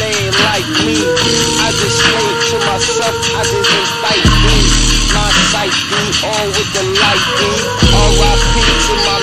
triple like me. I just it to myself, I just invite me. My sight B, all with the light B. R.I.P. to my